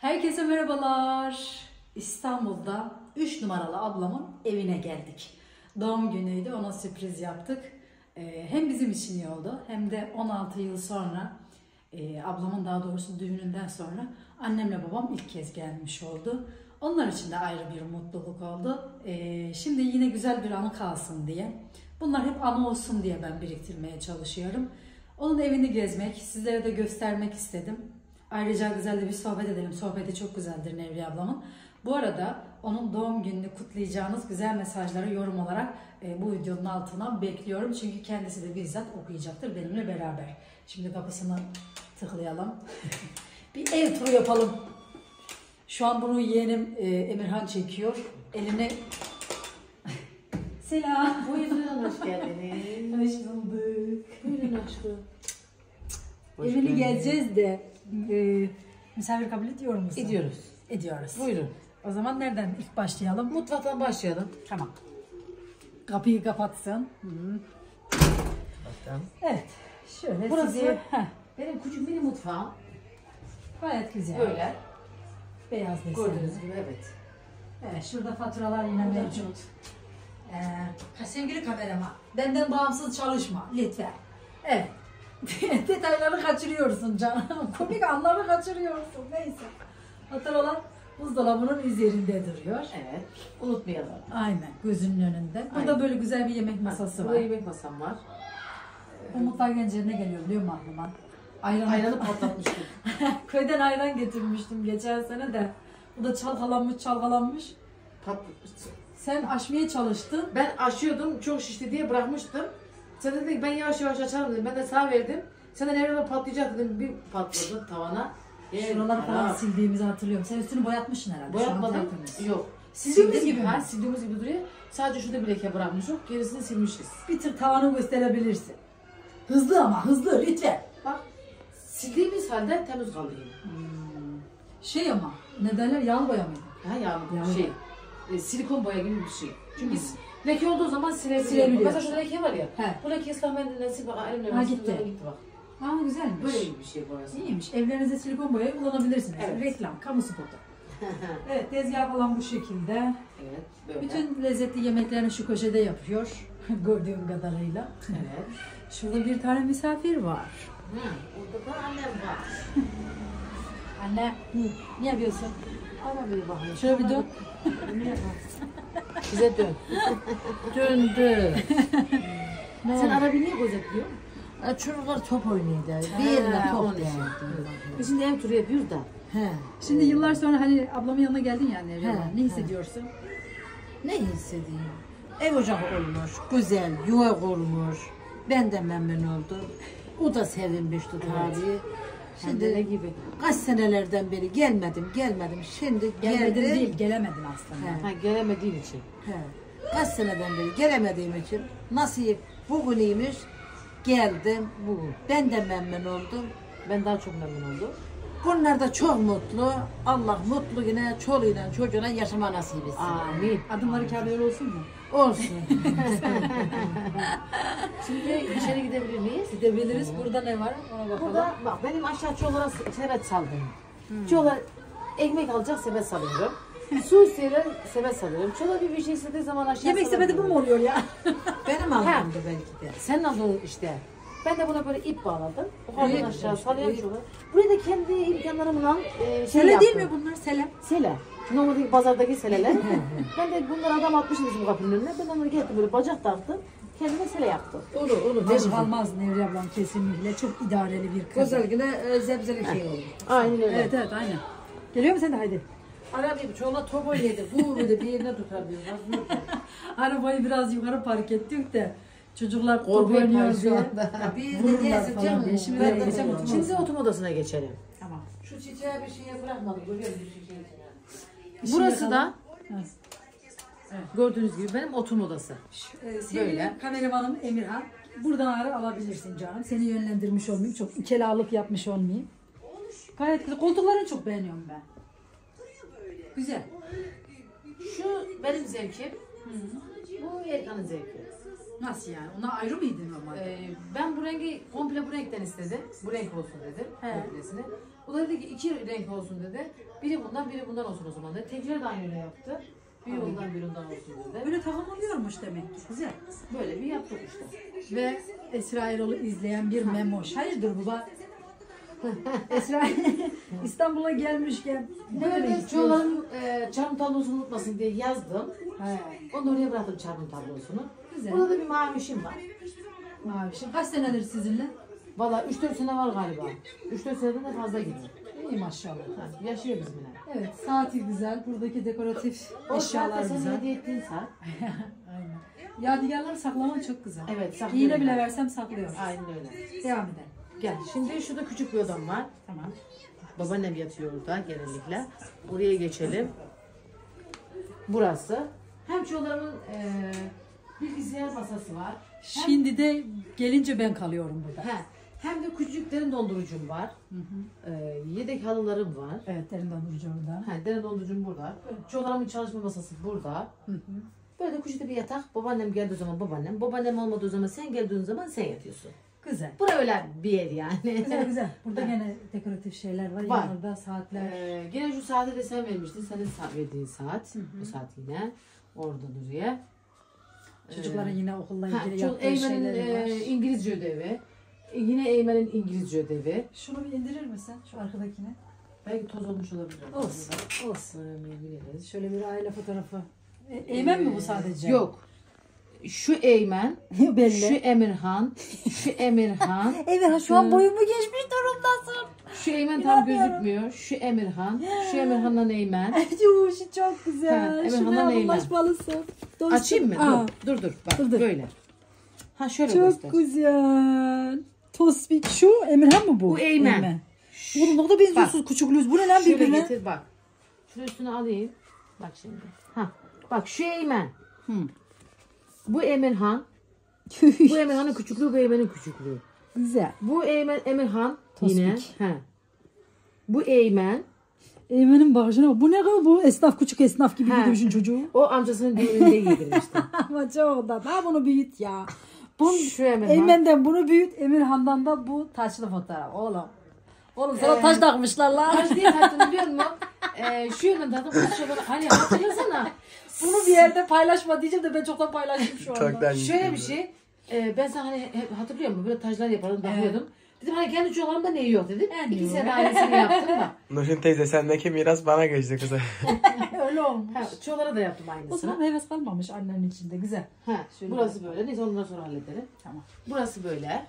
Herkese merhabalar. İstanbul'da 3 numaralı ablamın evine geldik. Doğum günüydü, ona sürpriz yaptık. Ee, hem bizim için iyi oldu hem de 16 yıl sonra e, ablamın daha doğrusu düğününden sonra annemle babam ilk kez gelmiş oldu. Onlar için de ayrı bir mutluluk oldu. Ee, şimdi yine güzel bir anı kalsın diye. Bunlar hep anı olsun diye ben biriktirmeye çalışıyorum. Onun evini gezmek, sizlere de göstermek istedim. Ayrıca güzel de bir sohbet edelim. Sohbeti çok güzeldir Nevriye ablamın. Bu arada onun doğum gününü kutlayacağınız güzel mesajları yorum olarak e, bu videonun altına bekliyorum. Çünkü kendisi de bizzat okuyacaktır benimle beraber. Şimdi kapısını tıklayalım. bir ev turu yapalım. Şu an bunu yeğenim e, Emirhan çekiyor. Eline... Selam. Buyurun hoş geldiniz. Hoş bulduk. Buyurun aşkım. Hoş Evini geldiniz. gezeceğiz de e, misafir kabul ediyor musun? Ediyoruz. Ediyoruz. Buyurun. O zaman nereden ilk başlayalım? Mutfaktan başlayalım. Tamam. Kapıyı kapatsın. Bakalım. Evet. Şöyle Burası- sizi... Benim küçük mini mutfağım. gayet güzel. Böyle. Beyaz desenli. Gördüğünüz gibi evet. Evet, şurada faturalar yine Burada mevcut. Ee, sevgili kameraman, benden bağımsız çalışma lütfen. Evet. Detayları kaçırıyorsun canım. Komik anları kaçırıyorsun. Neyse. Faturalar buzdolabının üzerinde duruyor. Evet. Unutmayalım. Aynen gözünün önünde. Burada Aynen. böyle güzel bir yemek masası Burada var. yemek masam var. O mutfağa gelince ne geliyor biliyor musun aklıma? Ayran. Ayranı patlatmıştım. Köyden ayran getirmiştim geçen sene de. Bu da çalkalanmış çalkalanmış. Patlatmıştım. Sen aşmaya çalıştın. Ben aşıyordum. Çok şişti diye bırakmıştım. Sen de dedin ki ben yavaş yavaş açarım dedim. Ben de sağ verdim. Sen de nerede patlayacak dedim. Bir patladı tavana. Yani Şuraları falan harap. sildiğimizi hatırlıyorum. Sen üstünü boyatmışsın herhalde. Boyatmadım. Yok. Sildiğimiz gibi gibi. Ha, mi? sildiğimiz gibi duruyor. Sadece şurada bir leke bırakmış yok. Gerisini silmişiz. Bir tır tavanı gösterebilirsin. Hızlı ama hızlı lütfen. Bak sildiğimiz halde temiz kaldı yine. Şey ama ne derler yağlı boya mıydı? Ha ya Yani- şey e, silikon boya gibi bir şey. Çünkü s- leke olduğu zaman silebiliyor. Mesela şurada leke var ya. He. Bu leke ıslah mendilinden sil bak elimle Ha, gitti. gitti bak. Ha güzelmiş. Böyle bir şey boyası. İyiymiş. Evlerinize silikon boyayı kullanabilirsiniz. Evet. Reklam, kamu spotu. Evet tezgah falan bu şekilde. evet böyle. Bütün lezzetli yemeklerini şu köşede yapıyor. Gördüğüm kadarıyla. Evet. Şurada bir tane misafir var. Hı, orada da annem var. Anne, ne yapıyorsun? Şöyle bir dön. Bize dön. Döndü. Sen arabayı niye gözetliyorsun? Çocuklar top oynuyordu. Bir He, yerine top. Biz şimdi ev turu yapıyoruz da. He. Şimdi yıllar sonra hani ablamın yanına geldin ya anne. He, Ne he. hissediyorsun? Ne hissedeyim? Ev ocağı olmuş, güzel, yuva kurmuş. Ben de memnun oldum. O da sevinmişti tabii. Şimdi ne gibi? kaç senelerden beri gelmedim, gelmedim. Şimdi Gelmedin geldim. değil, gelemedin aslında. He. Ha gelemediğin için. He. Kaç seneden beri gelemediğim için nasip bugüneymiş. Geldim bugün. Ben de memnun oldum. Ben daha çok memnun oldum. Bunlar da çok mutlu. Allah mutlu yine çoluğuyla çocuğuna yaşama nasip etsin. Amin. Adımları kârlar olsun mu? Olsun. Şimdi içeri gidebilir miyiz? Gidebiliriz. Burada ne var? Ona bakalım. Burada bak benim aşağı çoluğa sepet saldım. Çoluğa ekmek alacak sepet salıyorum. Su isteyen sepet salıyorum. Çoluğa bir bir şey istediği zaman aşağı Yemek sepeti bu mu oluyor ya? Benim anlamda belki de. Sen aldın işte. Ben de buna böyle ip bağladım. Yukarıdan İyi aşağı salıyorum çoluğa. Buraya da kendi imkanlarımla e, şey Sele yaptım. değil mi bunlar? Sele. Sele. Normalde pazardaki seleler. ben de bunları adam atmıştı bizim kapının önüne. Ben onları getirdim böyle bacak taktım. Kendime sele yaptım. Olur olur. Boş kalmaz Nevriye ablam kesinlikle. Çok idareli bir kız. Özellikle e, zebzeli şey olur. Aynen öyle. Evet evet aynen. Geliyor mu sen de haydi. Ara bir çoğuna top oynadı. Bu de bir yerine tutar diyor. Nasıl? Arabayı biraz yukarı park ettik de çocuklar top Korku oynuyor şu diye. anda. Bir de Vururlar neyse falan canım. diye. Şimdi ben de oturma Şimdi oturma odasına geçelim. Tamam. Şu çiçeğe bir şeye bırakmadım. Görüyor musun çiçeği? Burası da Evet. gördüğünüz gibi benim oturma odası. Ee, sevgili Böyle. kameramanım Emirhan. Buradan ara alabilirsin canım. Seni yönlendirmiş olmayayım. Çok ikelalık yapmış olmayayım. Gayet güzel. Koltuklarını çok beğeniyorum ben. Güzel. Şu benim zevkim. Bu Erkan'ın zevki. Nasıl yani? Ona ayrı mıydı normalde? Ee, ben bu rengi komple bu renkten istedim. Bu renk olsun dedim. He. Komplesini. O da dedi ki iki renk olsun dedi. Biri bundan biri bundan olsun o zaman dedi. Tekleri de aynı öyle yaptı. Biri ondan biri ondan olsun dedi. Böyle takım oluyormuş demek ki. Güzel. Böyle bir yaptık işte. Ve Esra Erol'u izleyen bir memoş. Hayırdır baba? Esra İstanbul'a gelmişken Böyle istiyorsun? çoğuların e, çarpım tablosunu unutmasın diye yazdım. He, Onu da oraya bıraktım çarpım tablosunu. Güzel. Burada da bir mavişim var. Mavişim. Kaç senedir sizinle? Valla 3-4 sene var galiba. 3-4 seneden de fazla gidiyor. İyi maşallah. Ha, yaşıyor bizimle. Evet, saati güzel. Buradaki dekoratif O eşyalar saat de senin güzel. hediye ettiğin saat. Aynen. Yadigarları saklaman çok güzel. Evet saklıyorum. İğne bile versem saklıyorum. Aynen öyle. Devam edelim. Gel. Şimdi şurada küçük bir odam var. Tamam. Babaannem yatıyor orada genellikle. Oraya geçelim. Burası. Hem çoğularımın e, bilgisayar masası var. Şimdi de gelince ben kalıyorum burada. He, hem de küçüklerin dondurucum var. E, yedek halılarım var. Evet, derin dondurucu orada. Ha, derin dondurucum burada. Çoğularımın çalışma masası burada. Böyle de küçük de bir yatak. Babaannem geldiği zaman babaannem. Babaannem olmadığı zaman sen geldiğin zaman sen yatıyorsun. Güzel. Bura öyle bir yer yani. Güzel güzel. Burada gene dekoratif şeyler var. Var. Yanlarda saatler. Ee, yine şu saati de sen vermiştin. Senin saat verdiğin saat. Bu saat yine. Orada duruyor. Çocukların yine okulla Ha, ilgili çok yaptığı Eymen'in şeyleri var. e, İngilizce ödevi. E, yine Eymen'in İngilizce ödevi. Şunu bir indirir misin? Şu arkadakini. Belki toz olmuş olabilir. Olsun. Olsun. Söylemeyebiliriz. Şöyle bir aile fotoğrafı. E, Eymen mi bu sadece? Yok. Şu Eymen, Belli. şu Emirhan, şu Emirhan, Evet şu an boyumu geçmiş durumdasın. şu Eymen tam gözükmüyor. Şu Emirhan, şu Emirhan'la Eymen. Yuşu çok güzel. Ha, evet, Şuna Handan Eymen. ulaşmalısın. Dostum. Açayım mı? Aa, Dur, dur dur. Bak Dur, dur. böyle. Ha şöyle çok göster. güzel. Tospik şu Emirhan mı bu? Bu Eymen. Oğlum ne kadar benziyorsunuz küçüklüğünüz. Bu ne lan Şöyle birbirine? getir bak. Şunu üstüne alayım. Bak şimdi. Ha. Bak şu Eymen. Bu Emirhan. Bu Emirhan'ın küçüklüğü, bu Eymen'in küçüklüğü. güzel. Bu Eymen, Emirhan Tospik. yine. Ha. Bu Eymen. Eymen'in bakışına bak. Bu ne kadar bu? Esnaf küçük esnaf gibi Ha. giydirmişsin çocuğu. O amcasının düğününde giydirmişti. Ama çok da. Daha bunu büyüt ya. Bu Şu Emirhan. Eymen'den bunu büyüt. Emirhan'dan da bu taçlı fotoğraf. Oğlum. Oğlum sana Ee, taş takmışlar lan. Kaç diye taktım biliyor musun? Ee, şu yönden. Kaç şey bana. Hani hatırlasana. Bunu bir yerde paylaşma diyeceğim de ben çoktan paylaştım şu anda. Şöyle bir şey. E, ben sana hani hep hatırlıyor musun? Böyle taclar yapardım, takıyordum. Dedim hani kendi çocuklarımda neyi yok dedim. En İki sene aynısını yaptım da. Nurşin teyze sendeki miras bana geçti kızım. Öyle olmuş. Ha, çoğulara da yaptım O aynısını. zaman heves kalmamış annenin içinde. Güzel. Ha, Şöyle burası böyle. Neyse ondan sonra hallederim. Tamam. Burası böyle.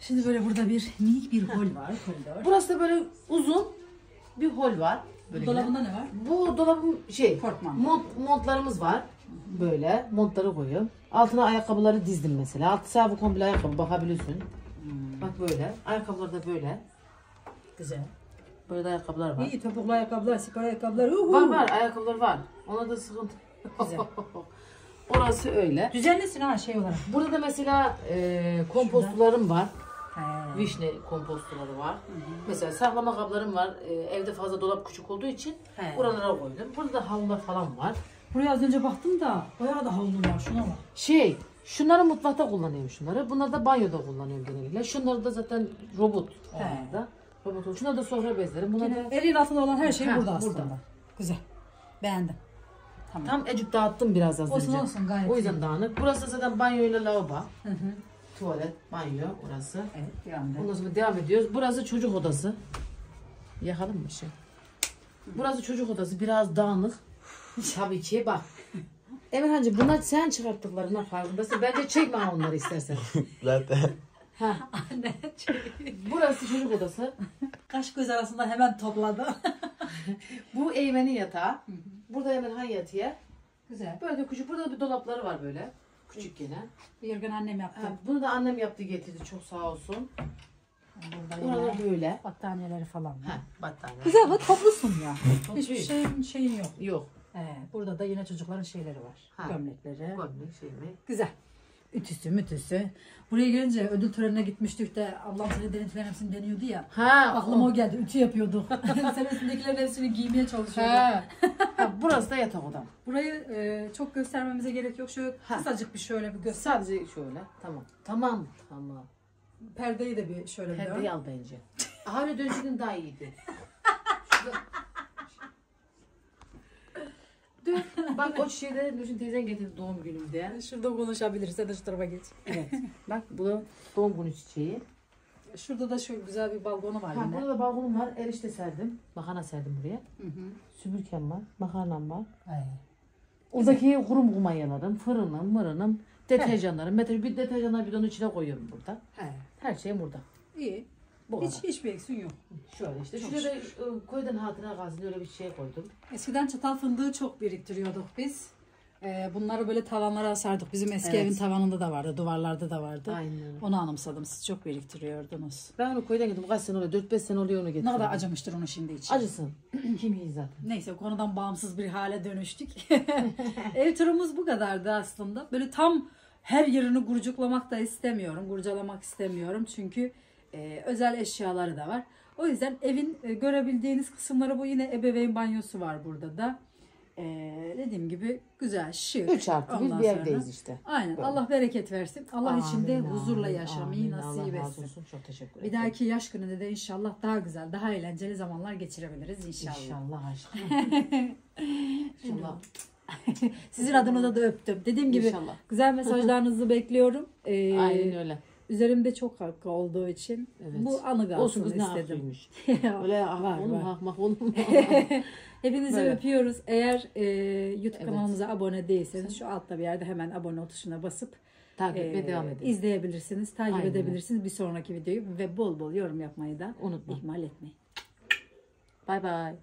Şimdi böyle burada bir minik bir hol var. Koridor. Burası da böyle uzun bir hol var. Böyle Dolabında ne var? Bu dolabım şey, Portman. mont, montlarımız var. Böyle montları koyuyorum. Altına ayakkabıları dizdim mesela. Altı sahibi komple ayakkabı bakabiliyorsun. Bak böyle. Ayakkabılar da böyle. Güzel. Böyle de ayakkabılar var. İyi topuklu ayakkabılar, spor ayakkabılar. Uhu. Var var ayakkabılar var. Ona da sıkıntı. Güzel. Orası öyle. Düzenlisin ha şey olarak. Burada da mesela e, kompostlarım var. Vişne kompostları var. Mesela saklama kaplarım var. E, evde fazla dolap küçük olduğu için He. buralara koydum. Burada da havlular falan var. Buraya az önce baktım da bayağı da havlu var şuna bak. Şey, şunları mutfakta kullanıyorum şunları. Bunları da banyoda kullanıyorum genellikle. Şunları da zaten robot. da. Robot. oluyor. Şunları da sofra bezlerim. Bunlar da elin altında olan her şey Ha, burada aslında. burada. Güzel. Beğendim. tam ecik dağıttım biraz az Olsun önce. olsun gayet O yüzden dağınık. Burası zaten banyoyla lavabo. Hı hı. Tuvalet, banyo orası. Evet anda. Ondan sonra devam ediyoruz. Burası çocuk odası. Yakalım mı şey? Burası çocuk odası. Biraz dağınık. Tabii ki bak. Emirhancığım bunlar sen çıkarttıklarından farkındasın. Bence çekme onları istersen. Zaten. Ha. Burası çocuk odası. Kaş göz arasında hemen topladı. Bu Eymen'in yatağı. Burada Emirhan yatıyor. Güzel. Böyle de küçük. Burada da bir dolapları var böyle. Küçük gene. Bir gün annem yaptı. Ha, bunu da annem yaptı getirdi. Çok sağ olsun. Burada yine böyle. battaniyeleri falan var. Ha, battaniye. Güzel bak toplusun ya. Hiçbir büyük. şeyin şeyin yok. Yok. Ee, burada da yine çocukların şeyleri var. Ha. Gömlekleri. Gömlek şey mi? Güzel. Ütüsü mütüsü. Buraya gelince ödül törenine gitmiştik de ablam senin denetilerin hepsini deniyordu ya. Ha, Aklıma o geldi. Ütü yapıyorduk. Sen üstündekilerin hepsini giymeye çalışıyordun. Ha. ha, burası da yatak odam. Burayı e, çok göstermemize gerek yok. Şöyle Ha. kısacık bir şöyle bir göster. Sadece şöyle. Tamam. Tamam. Tamam. Perdeyi de bir şöyle bir Perdeyi al bence. Hala dönüşünün daha iyiydi. Dün bak o çiçeği Nurşin teyzen getirdi doğum günümde. Şurada konuşabiliriz. Sen de şu tarafa geç. Evet. Bak bu da doğum günü çiçeği. Şurada da şu güzel bir balkonu var Ha, yine. burada da balkonum var. Erişte serdim. Makarna serdim buraya. Hı hı. Süpürgem var. Makarnam var. Ay. Oradaki kurum kumayalarım, fırınım, mırınım, deterjanlarım. Metre bir deterjanlar bidonun içine koyuyorum burada. He. Her şey burada. İyi. Bu Hiç, kadar. hiçbir eksiğin yok. Şöyle işte. Çok Şuraya da e, koydan hatıra kalsın öyle bir şey koydum. Eskiden çatal fındığı çok biriktiriyorduk biz. Ee, bunları böyle tavanlara asardık. Bizim eski Evet. evin tavanında da vardı, duvarlarda da vardı. Aynen. Onu anımsadım. Siz çok biriktiriyordunuz. Ben onu koydan getirdim. Kaç sene oluyor? 4-5 sene oluyor onu Ne getirdim. kadar acımıştır onu şimdi için. Acısın. Kim iyi zaten. Neyse konudan bağımsız bir hale dönüştük. Ev turumuz bu kadardı aslında. Böyle tam her yerini gurcuklamak da istemiyorum. Kurcalamak istemiyorum. Çünkü e, özel eşyaları da var. O yüzden evin e, görebildiğiniz kısımları bu. Yine ebeveyn banyosu var burada da. E, dediğim gibi güzel, şık. 3 artı bir bir evdeyiz işte. Aynen. Böyle. Allah bereket versin. Allah içinde Amin, huzurla amin, yaşamayı amin. nasip Allah etsin. olsun. Çok teşekkür Bir ederim. dahaki yaş gününde de inşallah daha güzel, daha eğlenceli zamanlar geçirebiliriz inşallah. İnşallah aşkım. İnşallah. Sizin adınıza da öptüm. Dediğim gibi İnşallah. güzel mesajlarınızı bekliyorum. Ee, Aynen öyle. Üzerimde çok hakkı olduğu için Evet. bu anı Olsun kalsın kız ne istedim. haklıymış. Öyle var, ah, onu var. mu ahmak onu mu? Hepinizi Böyle. öpüyoruz. Eğer e, YouTube Evet. kanalımıza abone değilseniz şu altta bir yerde hemen abone ol tuşuna basıp Takip e, etmeye devam edin. izleyebilirsiniz, takip Aynen. edebilirsiniz bir sonraki videoyu ve bol bol yorum yapmayı da Unutma. ihmal etmeyin. Bay bay.